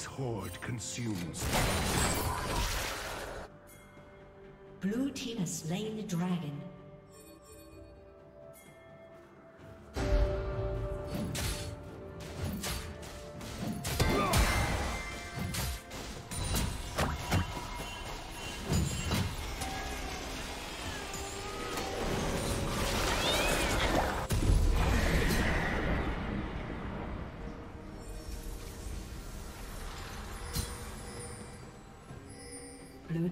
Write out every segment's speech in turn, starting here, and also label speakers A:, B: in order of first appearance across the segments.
A: This horde consumes.
B: Blue team has slain the dragon.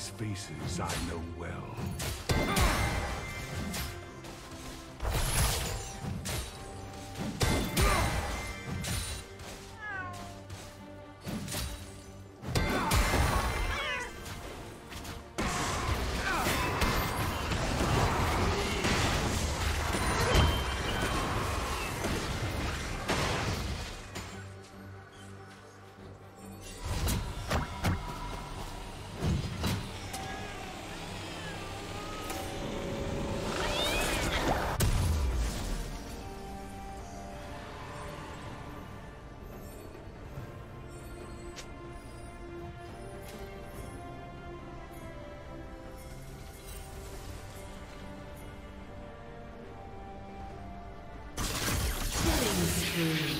A: these faces I know well. Mm-hmm.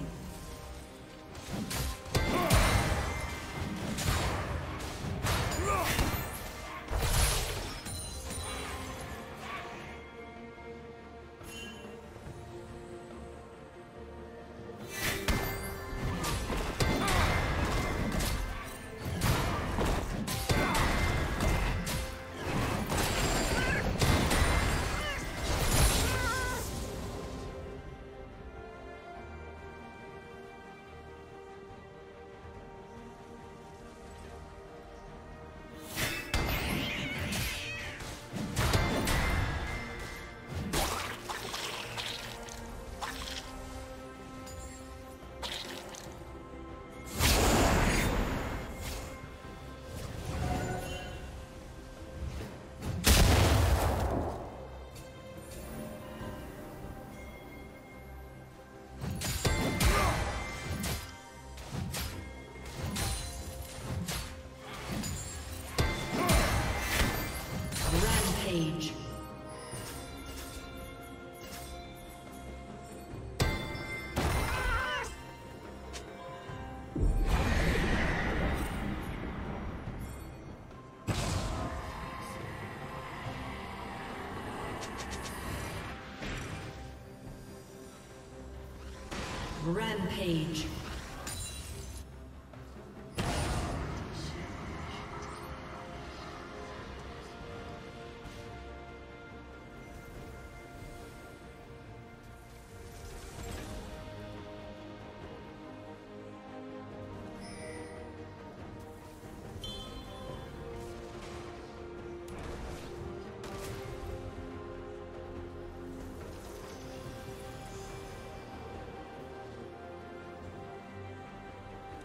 B: Rampage.